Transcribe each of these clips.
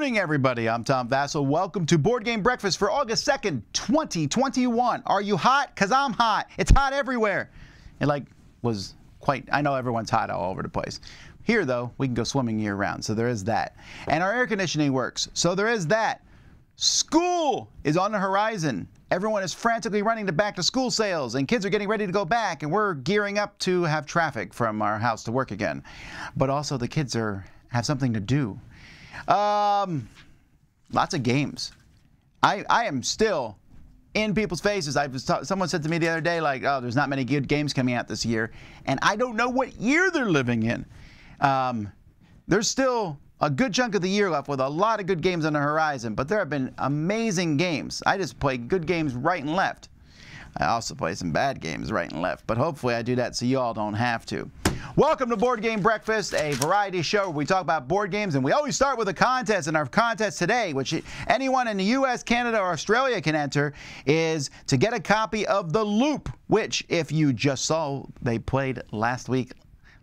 Morning, everybody. I'm Tom Vasel. Welcome to Board Game Breakfast for August 2nd, 2021. Are you hot? Because I'm hot. It's hot everywhere. It like was quite, I know everyone's hot all over the place. Here, though, we can go swimming year round, so there is that. And our air conditioning works, so there is that. School is on the horizon. Everyone is frantically running to back to school sales, and kids are getting ready to go back, and we're gearing up to have traffic from our house to work again. But also, the kids are have something to do. Um, lots of games. I, I am still in people's faces. I was someone said to me the other day, like, "Oh, there's not many good games coming out this year," and I don't know what year they're living in. Um, there's still a good chunk of the year left with a lot of good games on the horizon, but there have been amazing games. I just play good games right and left. I also play some bad games right and left, but hopefully I do that so you all don't have to. Welcome to Board Game Breakfast, a variety show where we talk about board games, and we always start with a contest. And our contest today, which anyone in the U.S., Canada, or Australia can enter, is to get a copy of The Loop, which, if you just saw, they played last week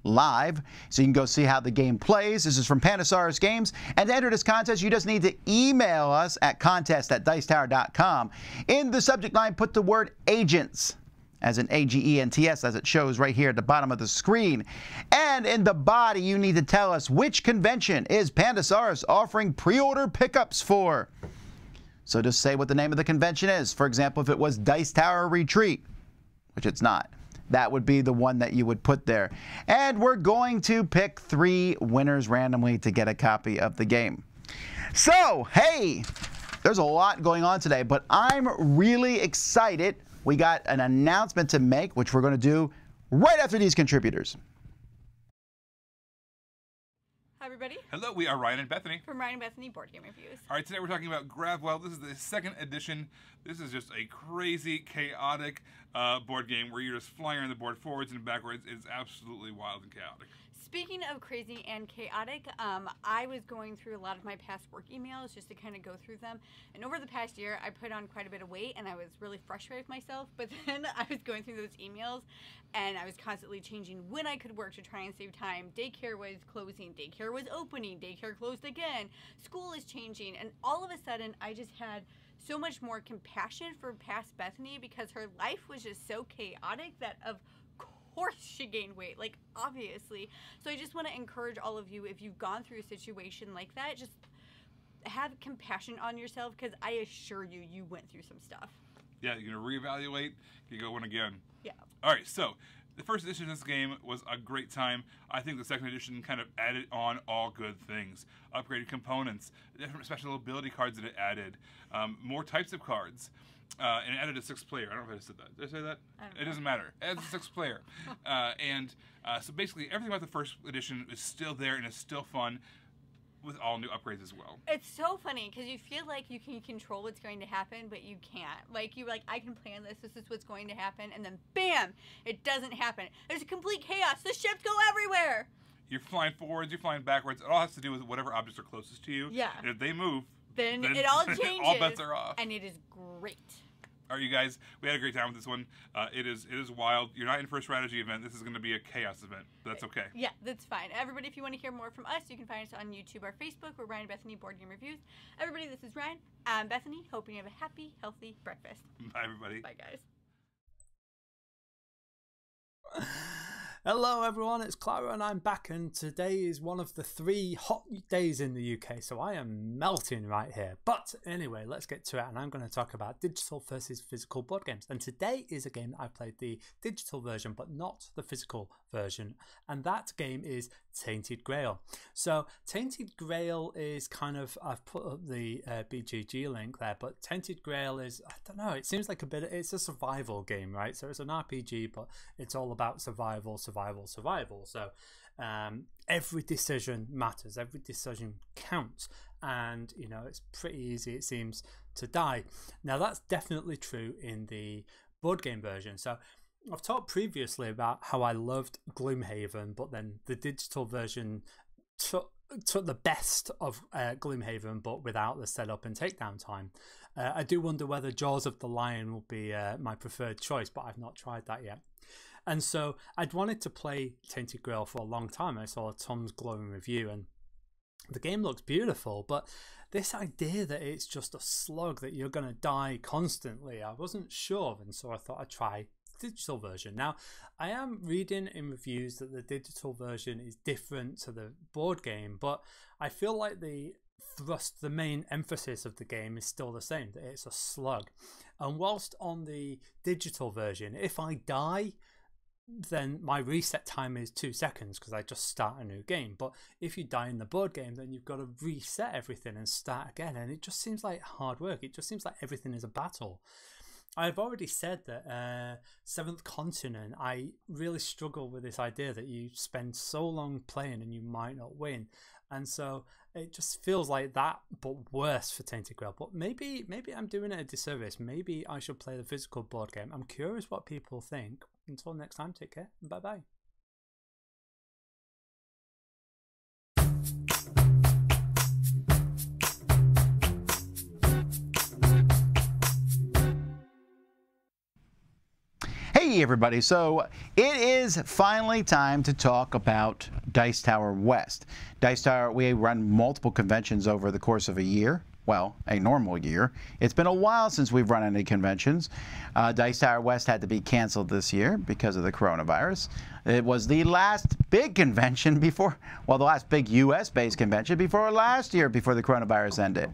live, so you can go see how the game plays. This is from Pandasaurus Games. And to enter this contest, you just need to email us at contest at dicetower.com. In the subject line, put the word agents as an A-G-E-N-T-S, as it shows right here at the bottom of the screen. And in the body, you need to tell us which convention is Pandasaurus offering pre-order pickups for. So just say what the name of the convention is. For example, if it was Dice Tower Retreat, which it's not, that would be the one that you would put there. And we're going to pick three winners randomly to get a copy of the game. So, hey, there's a lot going on today, but I'm really excited we got an announcement to make, which we're going to do right after these contributors. Hi, everybody. Hello, we are Ryan and Bethany. From Ryan and Bethany Board Game Reviews. All right, today we're talking about Gravwell. This is the second edition. This is just a crazy, chaotic uh, board game where you're just flying around the board forwards and backwards. It's absolutely wild and chaotic. Speaking of crazy and chaotic, um, I was going through a lot of my past work emails just to kind of go through them. And over the past year, I put on quite a bit of weight and I was really frustrated with myself. But then I was going through those emails and I was constantly changing when I could work to try and save time. Daycare was closing, daycare was opening, daycare closed again, school is changing. And all of a sudden, I just had so much more compassion for past Bethany because her life was just so chaotic that of course she gained weight, like obviously. So I just want to encourage all of you if you've gone through a situation like that, just have compassion on yourself because I assure you, you went through some stuff. Yeah, you're gonna reevaluate. You go in again. Yeah. All right, so the first edition of this game was a great time. I think the second edition kind of added on all good things. Upgraded components, different special ability cards that it added, um, more types of cards. Uh, and it added a sixth player. I don't know if I said that. Did I say that? It doesn't matter. Adds a sixth player. Uh, and uh, so basically, everything about the first edition is still there and is still fun with all new upgrades as well. It's so funny because you feel like you can control what's going to happen, but you can't. Like you're like, I can plan this. This is what's going to happen, and then bam, it doesn't happen. There's a complete chaos. The ships go everywhere. You're flying forwards. You're flying backwards. It all has to do with whatever objects are closest to you. Yeah. And if they move, Then, Then it all changes. all bets are off. and it is great. All right, you guys, we had a great time with this one. Uh, it is it is wild. You're not in for a strategy event. This is going to be a chaos event, that's okay. Yeah, that's fine. Everybody, if you want to hear more from us, you can find us on YouTube or Facebook. We're Ryan and Bethany Board Game Reviews. Everybody, this is Ryan. I'm Bethany. Hoping you have a happy, healthy breakfast. Bye, everybody. Bye, guys. Hello everyone, it's Clara and I'm back and today is one of the three hot days in the UK so I am melting right here. But anyway, let's get to it and I'm going to talk about digital versus physical board games. And today is a game I played the digital version but not the physical version and that game is Tainted Grail. So Tainted Grail is kind of, I've put up the uh, BGG link there but Tainted Grail is, I don't know, it seems like a bit, it's a survival game, right? So it's an RPG but it's all about survival, survival, survival. So um, every decision matters, every decision counts, and you know it's pretty easy, it seems, to die. Now that's definitely true in the board game version. So I've talked previously about how I loved Gloomhaven, but then the digital version took took the best of uh, Gloomhaven, but without the setup and takedown time. Uh, I do wonder whether Jaws of the Lion will be uh, my preferred choice, but I've not tried that yet. And so I'd wanted to play Tainted Grail for a long time. I saw Tom's glowing review and the game looks beautiful, but this idea that it's just a slug that you're going to die constantly, I wasn't sure of, and so I thought I'd try digital version. Now, I am reading in reviews that the digital version is different to the board game, but I feel like the thrust, the main emphasis of the game is still the same, that it's a slug. And whilst on the digital version, if I die, then my reset time is two seconds because I just start a new game. But if you die in the board game, then you've got to reset everything and start again. And it just seems like hard work. It just seems like everything is a battle. I've already said that uh, Seventh Continent, I really struggle with this idea that you spend so long playing and you might not win. And so it just feels like that, but worse for Tainted Grail. But maybe, maybe I'm doing it a disservice. Maybe I should play the physical board game. I'm curious what people think. Until next time, take care. Bye bye. Everybody. So it is finally time to talk about Dice Tower West. Dice Tower, we run multiple conventions over the course of a year. Well, a normal year. It's been a while since we've run any conventions. Uh, Dice Tower West had to be canceled this year because of the coronavirus. It was the last big convention before, well, the last big US based convention before last year, before the coronavirus ended.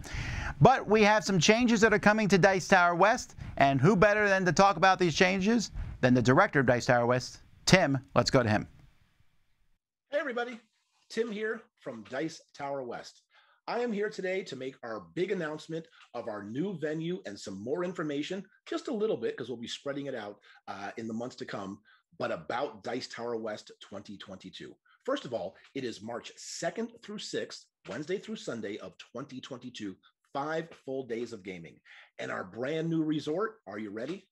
But we have some changes that are coming to Dice Tower West, and who better than to talk about these changes than the director of Dice Tower West, Tim. Let's go to him. Hey, everybody. Tim here from Dice Tower West. I am here today to make our big announcement of our new venue and some more information, just a little bit, because we'll be spreading it out uh, in the months to come, but about Dice Tower West 2022. First of all, it is March 2nd through 6th, Wednesday through Sunday of 2022, five full days of gaming. And our brand new resort, are you ready?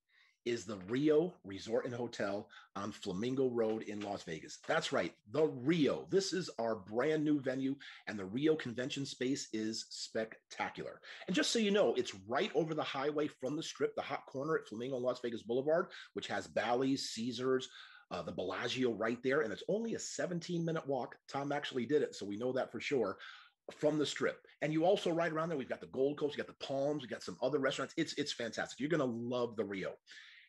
Is the Rio Resort and Hotel on Flamingo Road in Las Vegas. That's right, the Rio. This is our brand new venue, and the Rio Convention Space is spectacular. And just so you know, it's right over the highway from the strip, the hot corner at Flamingo Las Vegas Boulevard, which has Bally's, Caesars, uh, the Bellagio right there, and it's only a 17 minute walk. Tom actually did it, so we know that for sure from the strip. And you also right around there, we've got the Gold Coast, we got the Palms, we got some other restaurants. It's it's fantastic. You're gonna love the Rio.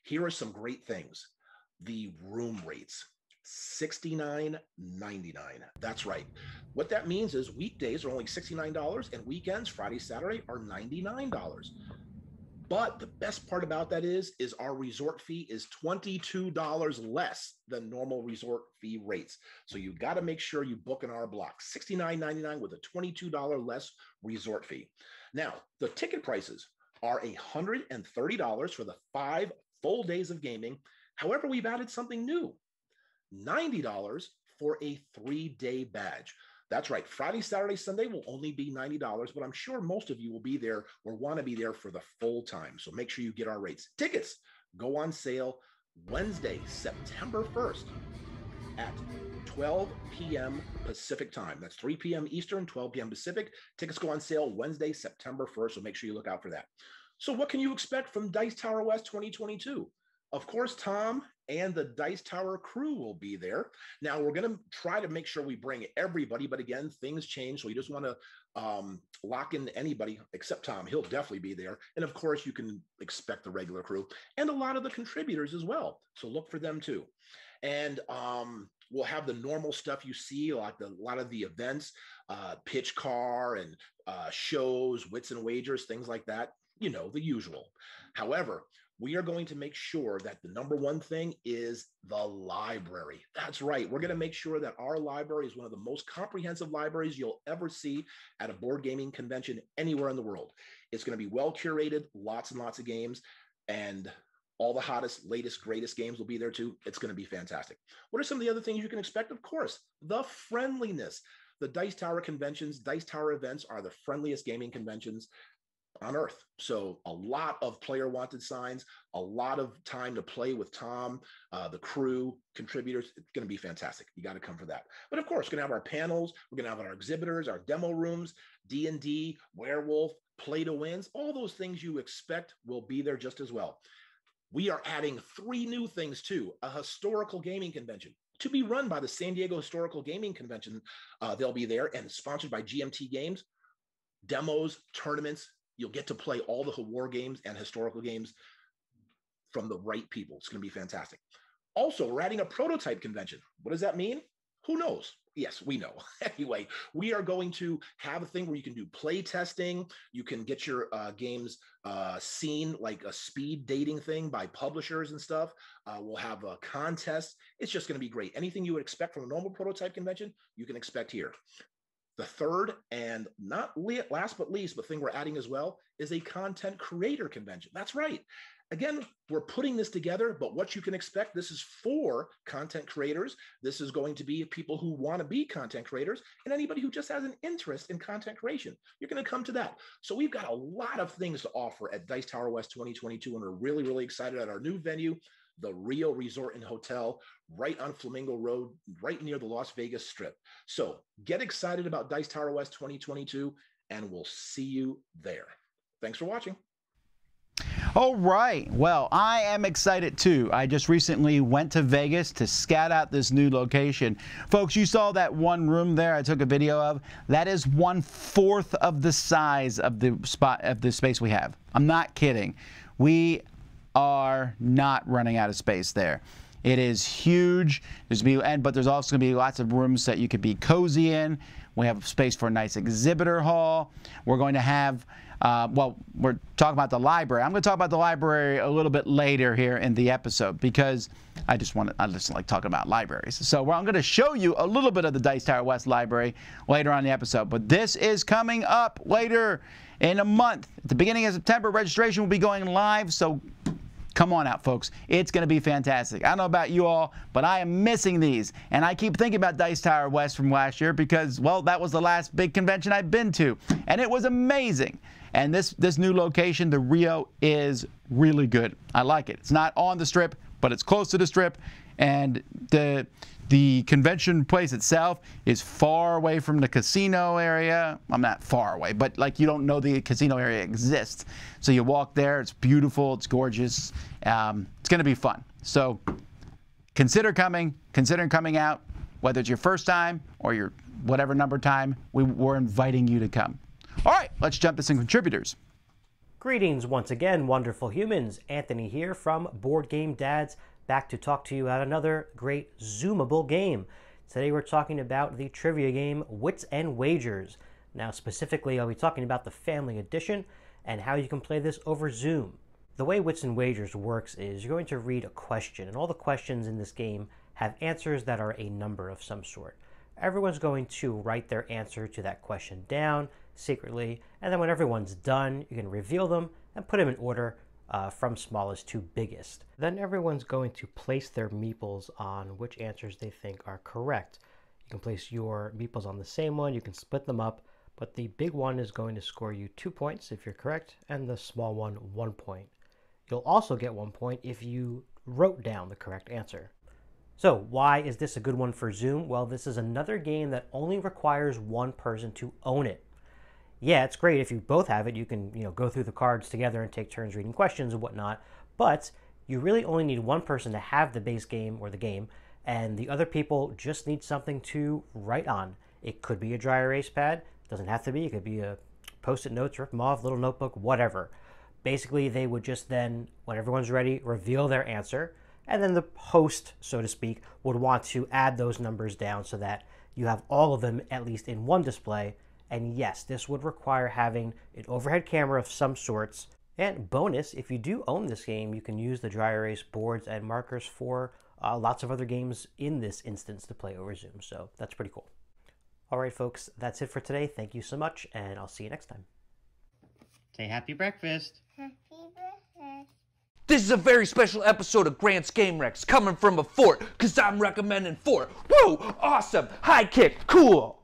Here are some great things the room rates. $69.99. That's right. What that means is weekdays are only $69 and weekends, Friday, Saturday, are $99. But the best part about that is, is our resort fee is $22 less than normal resort fee rates. So you got to make sure you book in our block. $69.99 with a $22 less resort fee. Now, the ticket prices are $130 for the five full days of gaming. However, we've added something new $90 for a three day badge. That's right. Friday, Saturday, Sunday will only be $90, but I'm sure most of you will be there or want to be there for the full time. So make sure you get our rates. Tickets go on sale Wednesday, September 1st at 12 p.m. Pacific time. That's 3 p.m. Eastern, 12 p.m. Pacific. Tickets go on sale Wednesday, September 1st. So make sure you look out for that. So, what can you expect from Dice Tower West 2022? Of course, Tom and the Dice Tower crew will be there. Now, we're going to try to make sure we bring everybody, but again, things change. So, we just want to um, lock in anybody except Tom. He'll definitely be there. And of course, you can expect the regular crew and a lot of the contributors as well. So, look for them too. And um, we'll have the normal stuff you see, like the, a lot of the events, uh, pitch car and uh, shows, wits and wagers, things like that you know, the usual. However, we are going to make sure that the number one thing is the library. That's right. We're going to make sure that our library is one of the most comprehensive libraries you'll ever see at a board gaming convention anywhere in the world. It's going to be well curated, lots and lots of games, and all the hottest, latest, greatest games will be there too. It's going to be fantastic. What are some of the other things you can expect? Of course, the friendliness. The Dice Tower conventions, Dice Tower events are the friendliest gaming conventions on earth. So a lot of player wanted signs, a lot of time to play with Tom, uh, the crew, contributors. It's going to be fantastic. You got to come for that. But of course, we're going to have our panels. We're going to have our exhibitors, our demo rooms, D and D, werewolf, play to wins. All those things you expect will be there just as well. We are adding three new things too: a historical gaming convention, to be run by the San Diego Historical Gaming Convention. Uh, they'll be there and sponsored by GMT Games. Demos, tournaments. You'll get to play all the war games and historical games from the right people. It's going to be fantastic. Also, we're adding a prototype convention. What does that mean? Who knows? Yes, we know. anyway, we are going to have a thing where you can do play testing. You can get your uh, games uh, seen like a speed dating thing by publishers and stuff. Uh, we'll have a contest. It's just going to be great. Anything you would expect from a normal prototype convention, you can expect here. The third and not last but least, but thing we're adding as well is a content creator convention. That's right again, we're putting this together, but what you can expect, this is for content creators. This is going to be people who want to be content creators and anybody who just has an interest in content creation. You're going to come to that. So we've got a lot of things to offer at Dice Tower West 2022, and we're really, really excited at our new venue, the Rio Resort and Hotel, right on Flamingo Road, right near the Las Vegas Strip. So get excited about Dice Tower West 2022, and we'll see you there. Thanks for watching. All right. Well, I am excited too. I just recently went to Vegas to scout out this new location. Folks, you saw that one room there I took a video of. That is one fourth of the size of the spot of the space we have. I'm not kidding. We are not running out of space there. It is huge. There's be, and but there's also going to be lots of rooms that you could be cozy in. We have space for a nice exhibitor hall. We're going to have uh, well, we're talking about the library. I'm going to talk about the library a little bit later here in the episode because I just want to, I just like talking about libraries. So I'm going to show you a little bit of the Dice Tower West library later on the episode. But this is coming up later in a month. At the beginning of September, registration will be going live. So Come on out, folks. It's going to be fantastic. I don't know about you all, but I am missing these. And I keep thinking about Dice Tower West from last year because, well, that was the last big convention I've been to. And it was amazing. And this, this new location, the Rio, is really good. I like it. It's not on the strip, but it's close to the strip. And the the convention place itself is far away from the casino area. I'm not far away, but like you don't know the casino area exists. So you walk there, it's beautiful, it's gorgeous. Um, it's going to be fun. So consider coming, consider coming out, whether it's your first time or your whatever number time, we, we're inviting you to come. All right, let's jump to some contributors. Greetings once again, wonderful humans. Anthony here from Board Game Dads back to talk to you about another great Zoomable game. Today we're talking about the trivia game Wits and Wagers. Now, specifically, I'll be talking about the Family Edition and how you can play this over Zoom. The way Wits and Wagers works is you're going to read a question, and all the questions in this game have answers that are a number of some sort. Everyone's going to write their answer to that question down secretly, and then when everyone's done, you can reveal them and put them in order uh, from smallest to biggest. Then everyone's going to place their meeples on which answers they think are correct. You can place your meeples on the same one, you can split them up, but the big one is going to score you two points if you're correct, and the small one one point. You'll also get one point if you wrote down the correct answer. So, why is this a good one for Zoom? Well, this is another game that only requires one person to own it yeah, it's great if you both have it. You can you know go through the cards together and take turns reading questions and whatnot. But you really only need one person to have the base game or the game, and the other people just need something to write on. It could be a dry erase pad. Doesn't have to be. It could be a post-it notes, rip them off, little notebook, whatever. Basically, they would just then, when everyone's ready, reveal their answer, and then the host, so to speak, would want to add those numbers down so that you have all of them at least in one display and yes, this would require having an overhead camera of some sorts. And bonus, if you do own this game, you can use the dry erase boards and markers for uh, lots of other games in this instance to play over Zoom. So that's pretty cool. All right, folks, that's it for today. Thank you so much, and I'll see you next time. Say happy breakfast. Happy breakfast. This is a very special episode of Grant's Game Recs coming from a fort, because I'm recommending Fort. Woo! Awesome! High kick! Cool!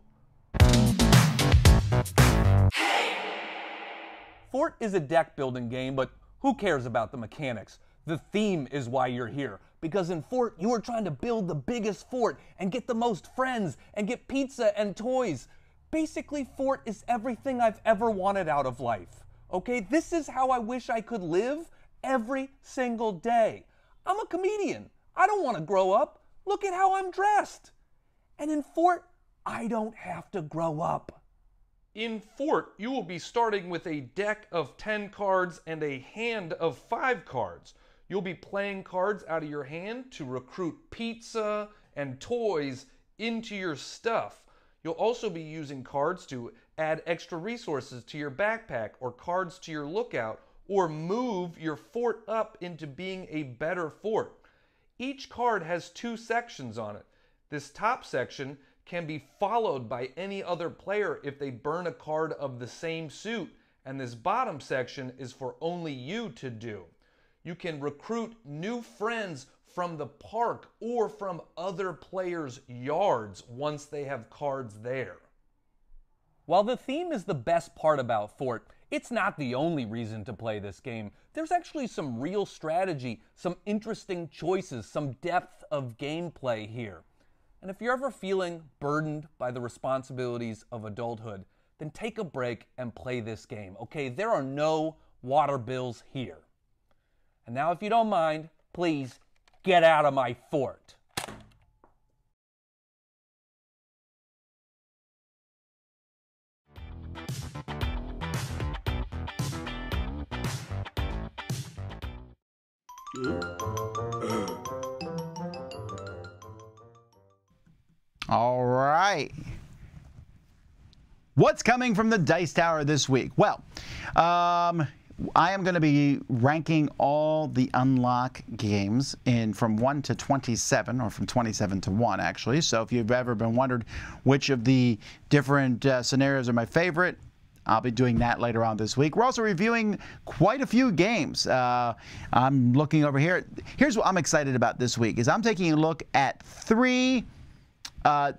Fort is a deck building game, but who cares about the mechanics? The theme is why you're here. Because in Fort, you are trying to build the biggest fort and get the most friends and get pizza and toys. Basically, Fort is everything I've ever wanted out of life. Okay, this is how I wish I could live every single day. I'm a comedian. I don't want to grow up. Look at how I'm dressed. And in Fort, I don't have to grow up. In Fort, you will be starting with a deck of 10 cards and a hand of 5 cards. You'll be playing cards out of your hand to recruit pizza and toys into your stuff. You'll also be using cards to add extra resources to your backpack or cards to your lookout or move your fort up into being a better fort. Each card has two sections on it. This top section can be followed by any other player if they burn a card of the same suit, and this bottom section is for only you to do. You can recruit new friends from the park or from other players' yards once they have cards there. While the theme is the best part about Fort, it's not the only reason to play this game. There's actually some real strategy, some interesting choices, some depth of gameplay here. And if you're ever feeling burdened by the responsibilities of adulthood, then take a break and play this game. Okay, there are no water bills here. And now, if you don't mind, please get out of my fort. All right. What's coming from the Dice Tower this week? Well, um, I am going to be ranking all the unlock games in from 1 to 27, or from 27 to 1, actually. So if you've ever been wondered which of the different uh, scenarios are my favorite, I'll be doing that later on this week. We're also reviewing quite a few games. Uh, I'm looking over here. Here's what I'm excited about this week: is I'm taking a look at three uh,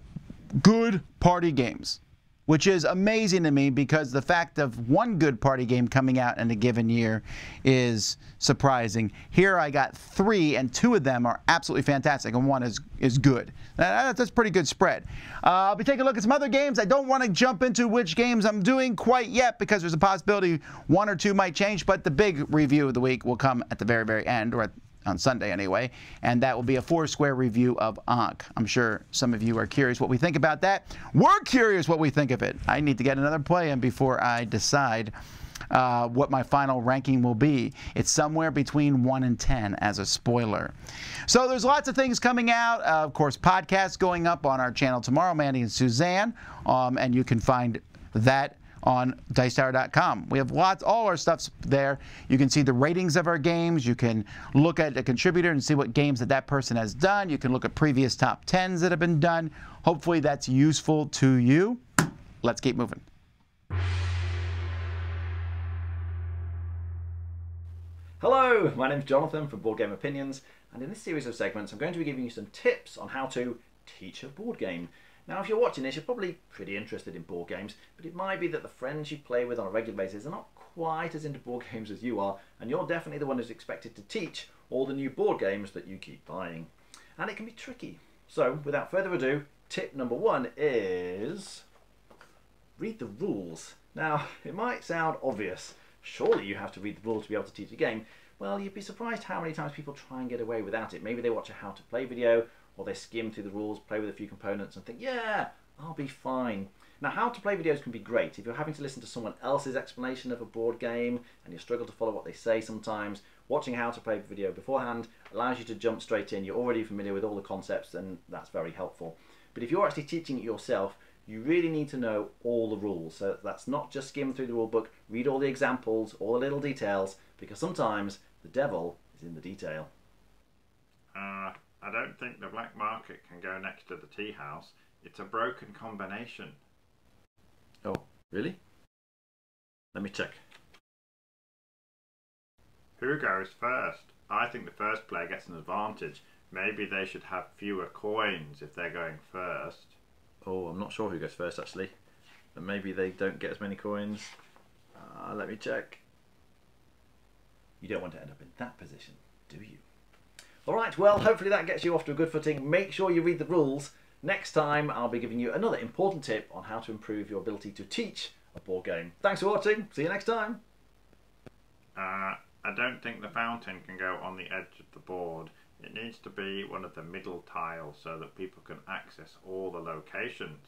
good party games which is amazing to me because the fact of one good party game coming out in a given year is surprising. Here I got three, and two of them are absolutely fantastic, and one is is good. that's a pretty good spread. Uh, I'll be taking a look at some other games. I don't want to jump into which games I'm doing quite yet because there's a possibility one or two might change, but the big review of the week will come at the very, very end, or at on Sunday anyway, and that will be a four-square review of Ankh. I'm sure some of you are curious what we think about that. We're curious what we think of it. I need to get another play in before I decide uh, what my final ranking will be. It's somewhere between 1 and 10 as a spoiler. So there's lots of things coming out. Uh, of course, podcasts going up on our channel tomorrow, Mandy and Suzanne, um, and you can find that on dicetower.com. We have lots, all our stuff's there. You can see the ratings of our games. You can look at a contributor and see what games that that person has done. You can look at previous top 10s that have been done. Hopefully that's useful to you. Let's keep moving. Hello, my name is Jonathan from Board Game Opinions, and in this series of segments, I'm going to be giving you some tips on how to teach a board game. Now, if you're watching this, you're probably pretty interested in board games, but it might be that the friends you play with on a regular basis are not quite as into board games as you are, and you're definitely the one who's expected to teach all the new board games that you keep buying. And it can be tricky. So, without further ado, tip number one is read the rules. Now, it might sound obvious. Surely you have to read the rules to be able to teach a game. Well, you'd be surprised how many times people try and get away without it. Maybe they watch a how to play video or they skim through the rules, play with a few components and think, yeah, I'll be fine. Now, how to play videos can be great. If you're having to listen to someone else's explanation of a board game and you struggle to follow what they say sometimes, watching how to play video beforehand allows you to jump straight in. You're already familiar with all the concepts and that's very helpful. But if you're actually teaching it yourself, you really need to know all the rules. So that's not just skim through the rule book, read all the examples, all the little details, because sometimes the devil is in the detail. Uh, I don't think the black market can go next to the tea house. It's a broken combination. Oh, really? Let me check. Who goes first? I think the first player gets an advantage. Maybe they should have fewer coins if they're going first. Oh, I'm not sure who goes first actually. But maybe they don't get as many coins. Uh, let me check. You don't want to end up in that position, do you? Alright, well, hopefully that gets you off to a good footing. Make sure you read the rules. Next time, I'll be giving you another important tip on how to improve your ability to teach a board game. Thanks for watching. See you next time. Uh, I don't think the fountain can go on the edge of the board. It needs to be one of the middle tiles so that people can access all the locations.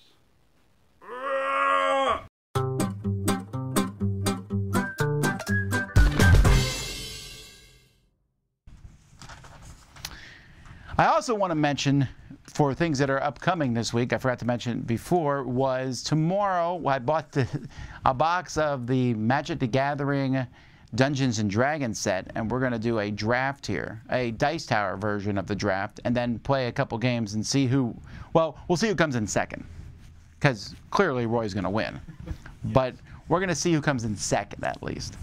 I also want to mention for things that are upcoming this week, I forgot to mention before, was tomorrow I bought the, a box of the Magic the Gathering Dungeons and Dragons set, and we're going to do a draft here, a Dice Tower version of the draft, and then play a couple games and see who, well, we'll see who comes in second, because clearly Roy's going to win. But we're going to see who comes in second at least.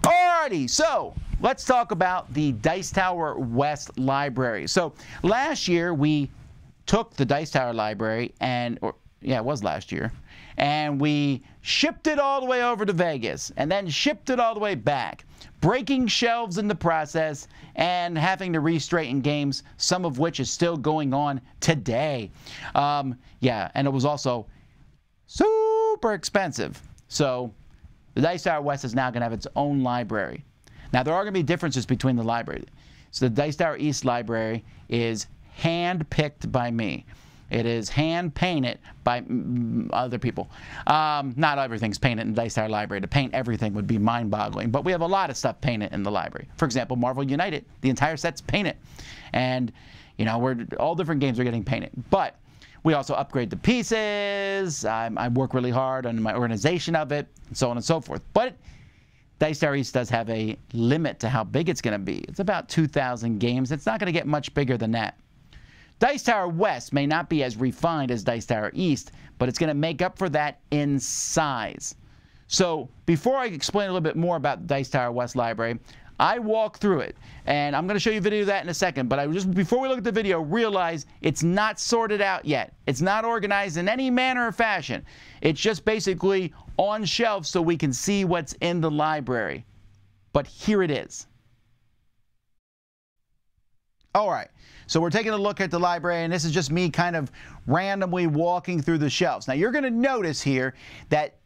Alrighty, so let's talk about the Dice Tower West Library. So last year we took the Dice Tower Library and, or yeah, it was last year, and we shipped it all the way over to Vegas and then shipped it all the way back, breaking shelves in the process and having to re-straighten games, some of which is still going on today. Um, yeah, and it was also super expensive. So the Dice Tower West is now going to have its own library. Now, there are going to be differences between the libraries. So the Dice Tower East library is hand-picked by me. It is hand painted by other people. Um, not everything's painted in Dice Tower Library. To paint everything would be mind boggling. But we have a lot of stuff painted in the library. For example, Marvel United, the entire set's painted. And, you know, we're, all different games are getting painted. But we also upgrade the pieces. I, I work really hard on my organization of it, and so on and so forth. But Dice Tower East does have a limit to how big it's going to be. It's about 2,000 games. It's not going to get much bigger than that. Dice Tower West may not be as refined as Dice Tower East, but it's going to make up for that in size. So before I explain a little bit more about Dice Tower West Library, I walk through it, and I'm going to show you a video of that in a second. But I just before we look at the video, realize it's not sorted out yet. It's not organized in any manner or fashion. It's just basically on shelves so we can see what's in the library. But here it is. All right. So we're taking a look at the library, and this is just me kind of randomly walking through the shelves. Now, you're going to notice here that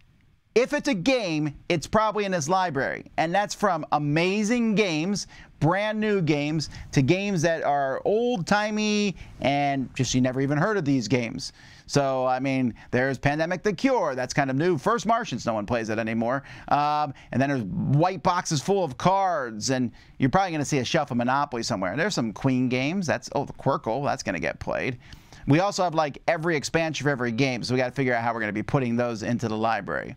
if it's a game, it's probably in this library. And that's from amazing games, brand new games, to games that are old timey and just you never even heard of these games. So, I mean, there's Pandemic the Cure. That's kind of new. First Martians, no one plays it anymore. Um, and then there's white boxes full of cards. And you're probably going to see a shelf of Monopoly somewhere. There's some Queen games. That's, oh, the Qwirkle. That's going to get played. We also have like every expansion for every game. So we got to figure out how we're going to be putting those into the library.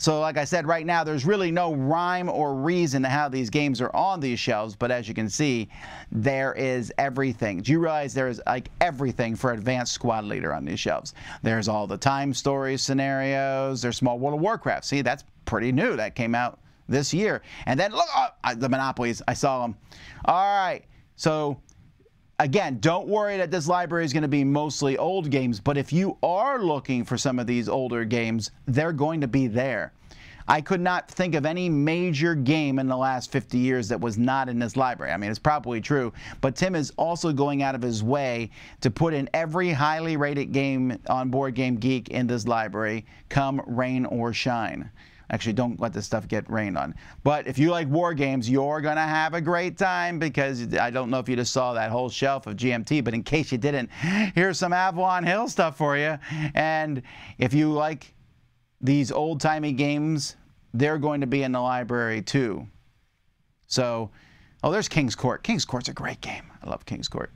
So like I said, right now there's really no rhyme or reason to how these games are on these shelves, but as you can see, there is everything. Do you realize there is like everything for advanced squad leader on these shelves? There's all the time stories scenarios, there's small World of Warcraft. See, that's pretty new. That came out this year. And then look, oh, the Monopolies, I saw them. All right, so again, don't worry that this library is going to be mostly old games, but if you are looking for some of these older games, they're going to be there. I could not think of any major game in the last 50 years that was not in this library. I mean, it's probably true, but Tim is also going out of his way to put in every highly rated game on Board Game Geek in this library, come rain or shine. Actually, don't let this stuff get rained on. But if you like war games, you're going to have a great time because I don't know if you just saw that whole shelf of GMT, but in case you didn't, here's some Avalon Hill stuff for you. And if you like these old-timey games, they're going to be in the library too. So, oh, there's King's Court. King's Court's a great game. I love King's Court.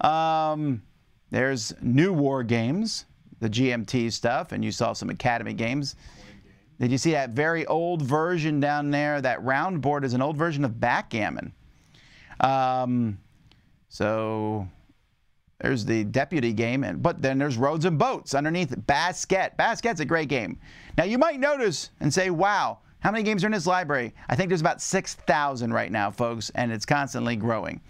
Um, there's new war games, the GMT stuff, and you saw some Academy games. Did you see that very old version down there? That round board is an old version of backgammon. Um, so there's the deputy game, and but then there's roads and boats underneath Basket. Basket's a great game. Now you might notice and say, "Wow, how many games are in this library?" I think there's about 6,000 right now, folks, and it's constantly growing.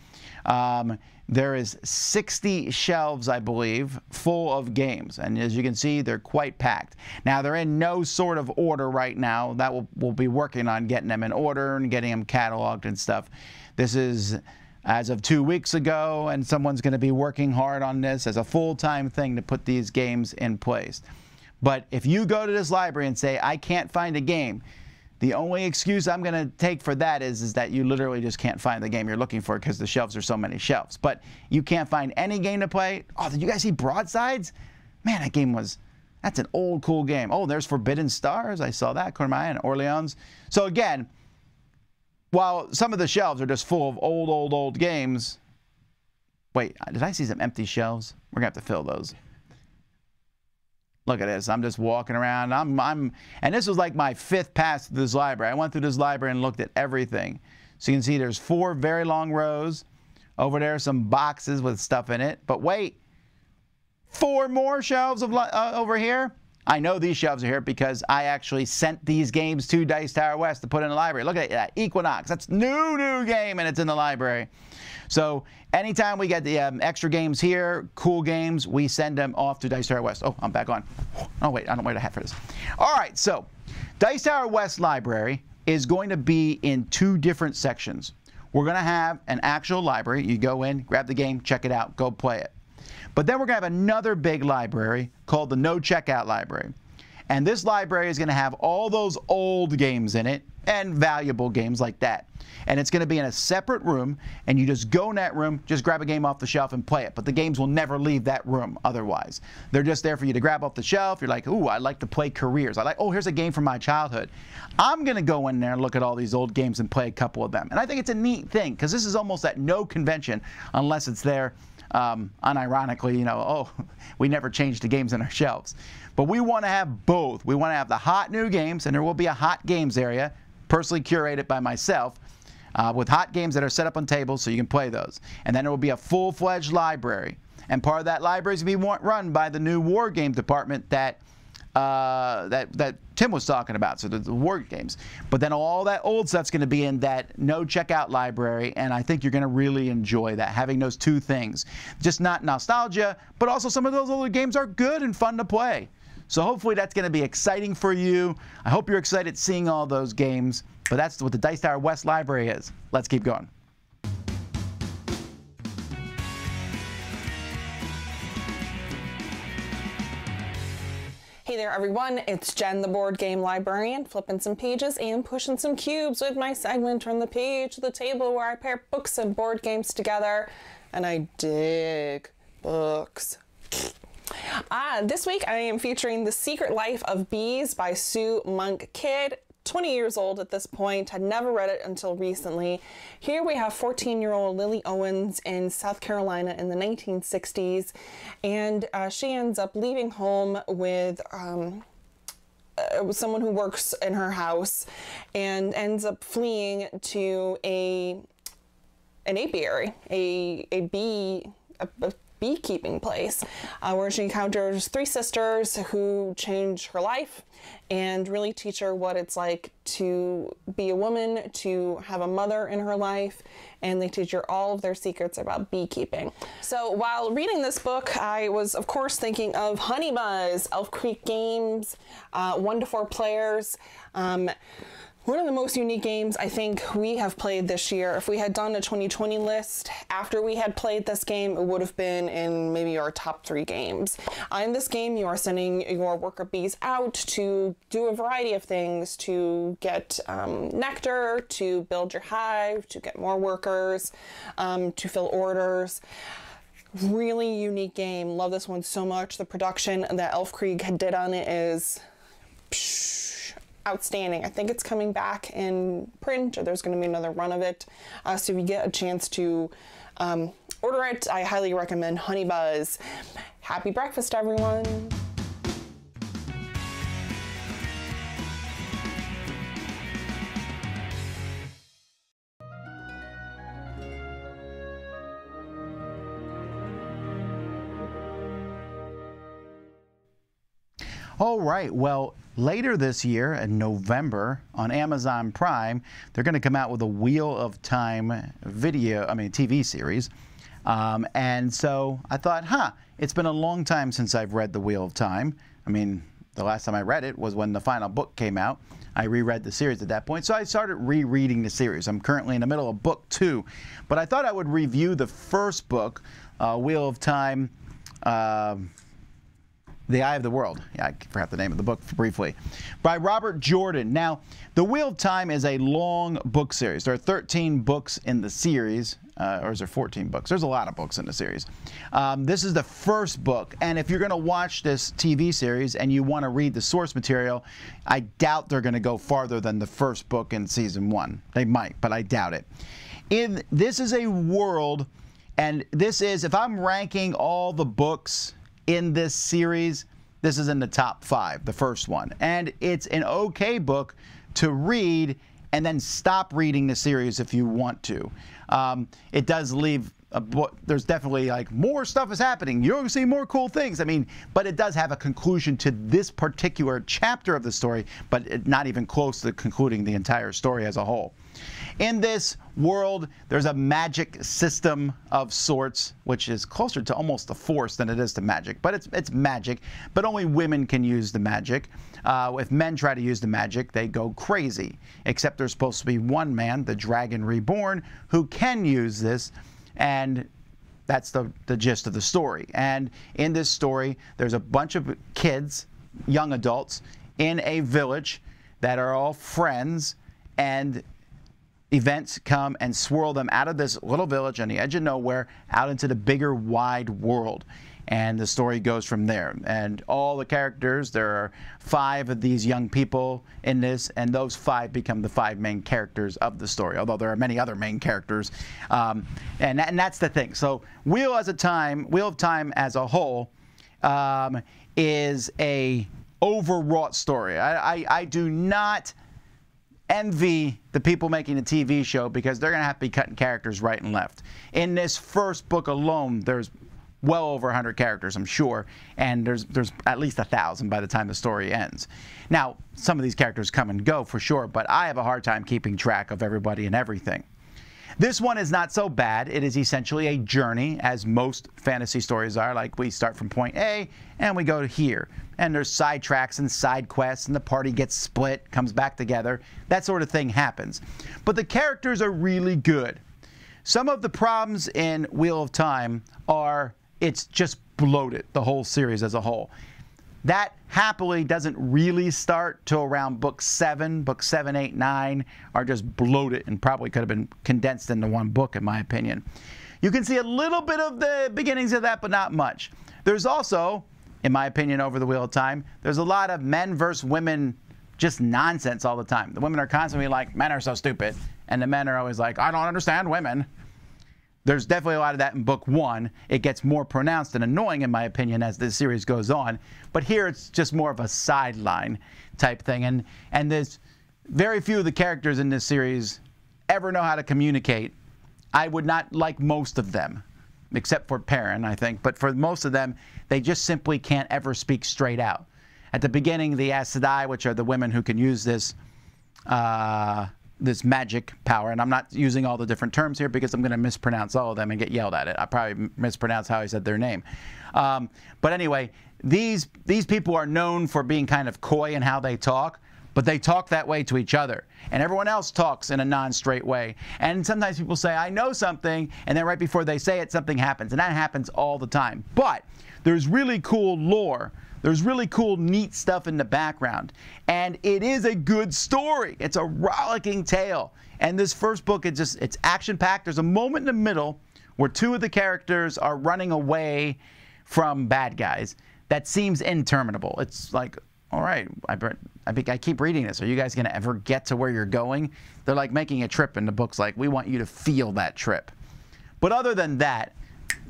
Um, there is 60 shelves, I believe, full of games. And as you can see, they're quite packed. Now, they're in no sort of order right now. That will, we'll be working on getting them in order and getting them cataloged and stuff. This is as of two weeks ago, and someone's going to be working hard on this as a full-time thing to put these games in place. But if you go to this library and say, I can't find a game, The only excuse I'm going to take for that is, is that you literally just can't find the game you're looking for because the shelves are so many shelves. But you can't find any game to play. Oh, did you guys see Broadsides? Man, that game was, that's an old cool game. Oh, there's Forbidden Stars. I saw that, Cormaya and Orleans. So again, while some of the shelves are just full of old, old, old games, wait, did I see some empty shelves? We're going to have to fill those. Look at this. I'm just walking around. I'm, I'm, and this was like my fifth pass through this library. I went through this library and looked at everything. So you can see there's four very long rows. Over there, some boxes with stuff in it. But wait, four more shelves of uh, over here. I know these shelves are here because I actually sent these games to Dice Tower West to put in the library. Look at that, Equinox. That's new, new game, and it's in the library. So anytime we get the um, extra games here, cool games, we send them off to Dice Tower West. Oh, I'm back on. Oh, wait, I don't wear the hat for this. All right, so Dice Tower West Library is going to be in two different sections. We're going to have an actual library. You go in, grab the game, check it out, go play it. But then we're going to have another big library called the No Checkout Library. And this library is going to have all those old games in it and valuable games like that. And it's going to be in a separate room, and you just go in that room, just grab a game off the shelf and play it. But the games will never leave that room otherwise. They're just there for you to grab off the shelf. You're like, ooh, I like to play careers. I like, oh, here's a game from my childhood. I'm going to go in there and look at all these old games and play a couple of them. And I think it's a neat thing because this is almost at no convention unless it's there um, unironically, you know, oh, we never change the games in our shelves. But we want to have both. We want to have the hot new games, and there will be a hot games area, personally curated by myself, uh, with hot games that are set up on tables so you can play those. And then there will be a full-fledged library. And part of that library is going to be run by the new war game department that uh, that that Tim was talking about, so the, the war games. But then all that old stuff's going to be in that no checkout library, and I think you're going to really enjoy that, having those two things. Just not nostalgia, but also some of those older games are good and fun to play. So hopefully that's going to be exciting for you. I hope you're excited seeing all those games. But that's what the Dice Tower West Library is. Let's keep going. Hey there everyone, it's Jen the board game librarian, flipping some pages and pushing some cubes with my segment Turn the Page to the Table where I pair books and board games together and I dig books. Ah, this week I am featuring The Secret Life of Bees by Sue Monk Kidd. 20 years old at this point, had never read it until recently. Here we have 14 year old Lily Owens in South Carolina in the 1960s, and uh, she ends up leaving home with. Um, uh, someone who works in her house and ends up fleeing to a an apiary, a a bee a, a beekeeping place, uh, where she encounters three sisters who change her life and really teach her what it's like to be a woman, to have a mother in her life, and they teach her all of their secrets about beekeeping. So while reading this book, I was of course thinking of Honey Buzz, Elf Creek Games, uh, one to four players. Um, one of the most unique games I think we have played this year. If we had done a 2020 list after we had played this game, it would have been in maybe our top three games. Uh, in this game, you are sending your worker bees out to do a variety of things to get um, nectar, to build your hive, to get more workers, um, to fill orders really unique game. Love this one so much. The production that Elf Creek did on it is outstanding. I think it's coming back in print, or there's going to be another run of it. Uh, so if you get a chance to um, order it, I highly recommend Honey Buzz. Happy breakfast, everyone! All right. Well, later this year in November on Amazon Prime, they're going to come out with a Wheel of Time video, I mean, TV series. Um, and so I thought, huh, it's been a long time since I've read The Wheel of Time. I mean, the last time I read it was when the final book came out. I reread the series at that point. So I started rereading the series. I'm currently in the middle of book two. But I thought I would review the first book, uh, Wheel of Time. Uh, The Eye of the World. Yeah, I forgot the name of the book briefly. By Robert Jordan. Now, The Wheel of Time is a long book series. There are 13 books in the series, uh, or is there 14 books? There's a lot of books in the series. Um, this is the first book, and if you're going to watch this TV series and you want to read the source material, I doubt they're going to go farther than the first book in season one. They might, but I doubt it. In this is a world, and this is if I'm ranking all the books in this series, this is in the top five, the first one. And it's an okay book to read and then stop reading the series if you want to. Um, it does leave there's definitely like more stuff is happening. You're going to see more cool things. I mean, but it does have a conclusion to this particular chapter of the story, but not even close to concluding the entire story as a whole. In this world, there's a magic system of sorts, which is closer to almost the force than it is to magic. But it's it's magic. But only women can use the magic. Uh, if men try to use the magic, they go crazy. Except there's supposed to be one man, the Dragon Reborn, who can use this, and that's the the gist of the story. And in this story, there's a bunch of kids, young adults, in a village that are all friends and events come and swirl them out of this little village on the edge of nowhere out into the bigger wide world. And the story goes from there. And all the characters there are five of these young people in this and those five become the five main characters of the story although there are many other main characters. Um, and, and that's the thing. So wheel as a time wheel of time as a whole um, is a overwrought story. I, I, I do not envy the people making a TV show because they're going to have to be cutting characters right and left. In this first book alone, there's well over 100 characters, I'm sure, and there's there's at least a thousand by the time the story ends. Now, some of these characters come and go for sure, but I have a hard time keeping track of everybody and everything. This one is not so bad. It is essentially a journey, as most fantasy stories are. Like we start from point A and we go to here. And there's side tracks and side quests, and the party gets split, comes back together. That sort of thing happens. But the characters are really good. Some of the problems in Wheel of Time are it's just bloated, the whole series as a whole. That happily doesn't really start till around book seven. Book seven, eight, nine are just bloated and probably could have been condensed into one book, in my opinion. You can see a little bit of the beginnings of that, but not much. There's also, in my opinion, over the wheel of time, there's a lot of men versus women just nonsense all the time. The women are constantly like, men are so stupid. And the men are always like, I don't understand women. There's definitely a lot of that in book one. It gets more pronounced and annoying, in my opinion, as the series goes on. But here it's just more of a sideline type thing. And, and there's very few of the characters in this series ever know how to communicate. I would not like most of them, except for Perrin, I think. But for most of them, they just simply can't ever speak straight out. At the beginning, the Aes Sedai, which are the women who can use this, uh, this magic power, and I'm not using all the different terms here because I'm going to mispronounce all of them and get yelled at it. I probably mispronounced how I said their name. Um, but anyway, these these people are known for being kind of coy in how they talk, but they talk that way to each other, and everyone else talks in a non-straight way. And sometimes people say, "I know something," and then right before they say it, something happens, and that happens all the time. But there's really cool lore there's really cool, neat stuff in the background. And it is a good story. It's a rollicking tale. And this first book, it's just, it's action packed. There's a moment in the middle where two of the characters are running away from bad guys that seems interminable. It's like, all right, I, I, I keep reading this. Are you guys going to ever get to where you're going? They're like making a trip in the books, like, we want you to feel that trip. But other than that,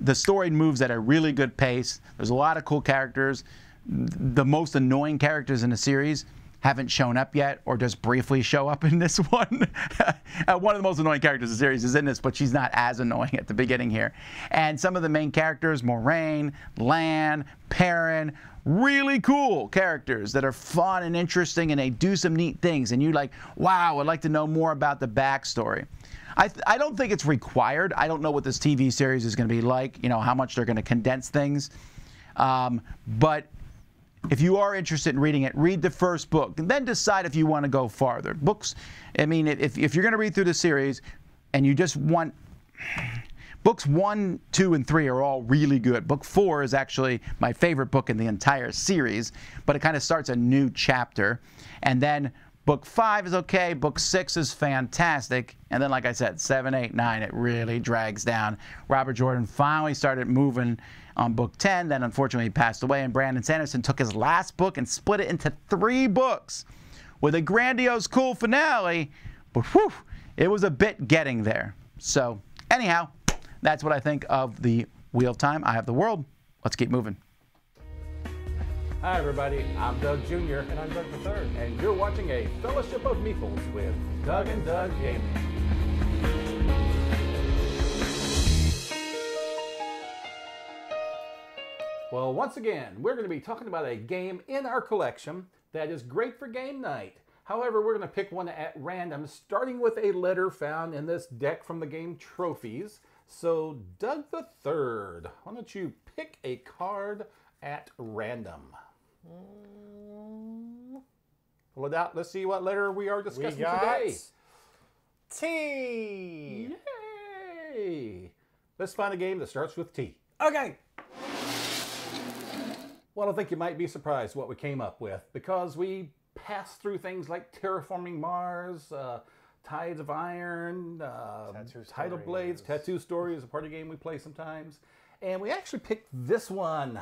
the story moves at a really good pace. There's a lot of cool characters the most annoying characters in the series haven't shown up yet or just briefly show up in this one. Uh, one of the most annoying characters in the series is in this, but she's not as annoying at the beginning here. And some of the main characters, Moiraine, Lan, Perrin, really cool characters that are fun and interesting and they do some neat things. And you're like, wow, I'd like to know more about the backstory. I, I don't think it's required. I don't know what this TV series is going to be like, you know, how much they're going to condense things. Um, but if you are interested in reading it, read the first book and then decide if you want to go farther. Books, I mean, if, if you're going to read through the series and you just want Books one, two, and three are all really good. Book four is actually my favorite book in the entire series, but it kind of starts a new chapter. And then book five is okay, book six is fantastic. And then, like I said, seven, eight, nine, it really drags down. Robert Jordan finally started moving on book 10, then unfortunately he passed away, and Brandon Sanderson took his last book and split it into three books with a grandiose, cool finale. But whew, it was a bit getting there. So, anyhow, that's what I think of the Wheel of Time. I have the world. Let's keep moving. Hi, everybody. I'm Doug Jr. And I'm Doug III. And you're watching a Fellowship of Meeples with Doug and Doug Gaming. Well, once again, we're going to be talking about a game in our collection that is great for game night. However, we're going to pick one at random, starting with a letter found in this deck from the game Trophies. So, Doug the Third, why don't you pick a card at random? Hmm. Well, that, let's see what letter we are discussing got today. T. Yay! Let's find a game that starts with T. Okay. Well, I think you might be surprised what we came up with because we passed through things like Terraforming Mars, uh, Tides of Iron, uh, Tattoo Tidal Story Blades, Tattoo Story is a party game we play sometimes. And we actually picked this one,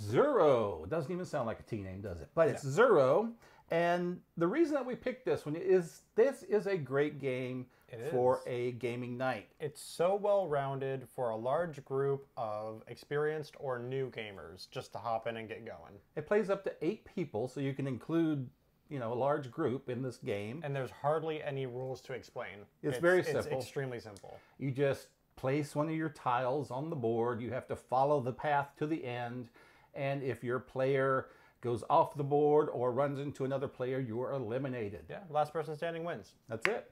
Tsuro. It doesn't even sound like a T name, does it? But it's Tsuro. And the reason that we picked this one is this is a great game It for is. a gaming night. It's so well rounded for a large group of experienced or new gamers just to hop in and get going. It plays up to eight people, so you can include, you know, a large group in this game. And there's hardly any rules to explain. It's very It's simple. extremely simple. You just place one of your tiles on the board. You have to follow the path to the end. And if your player goes off the board or runs into another player, you are eliminated. Yeah, last person standing wins. That's it.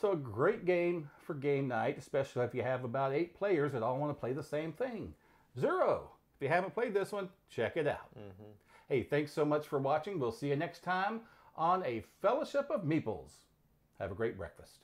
So a great game for game night, especially if you have about eight players that all want to play the same thing. Tsuro. If you haven't played this one, check it out. Mm-hmm. Hey, thanks so much for watching. We'll see you next time on a Fellowship of Meeples. Have a great breakfast.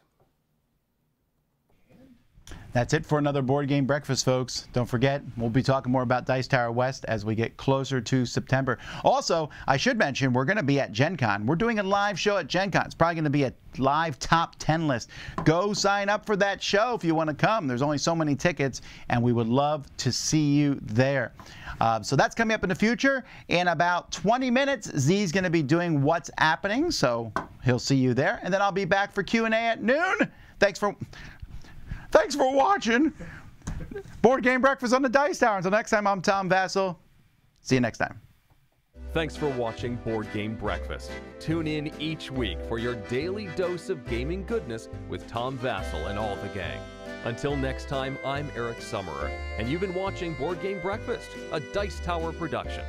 That's it for another board game breakfast, folks. Don't forget, we'll be talking more about Dice Tower West as we get closer to September. Also, I should mention, we're going to be at Gen Con. We're doing a live show at Gen Con. It's probably going to be a live top 10 list. Go sign up for that show if you want to come. There's only so many tickets, and we would love to see you there. Uh, so that's coming up in the future. In about 20 minutes, Z's going to be doing what's happening, so he'll see you there. And then I'll be back for Q&A at noon. Thanks for Thanks for watching. Board Game Breakfast on the Dice Tower. Until next time, I'm Tom Vasel. See you next time. Thanks for watching Board Game Breakfast. Tune in each week for your daily dose of gaming goodness with Tom Vasel and all the gang. Until next time, I'm Eric Summerer, and you've been watching Board Game Breakfast, a Dice Tower production.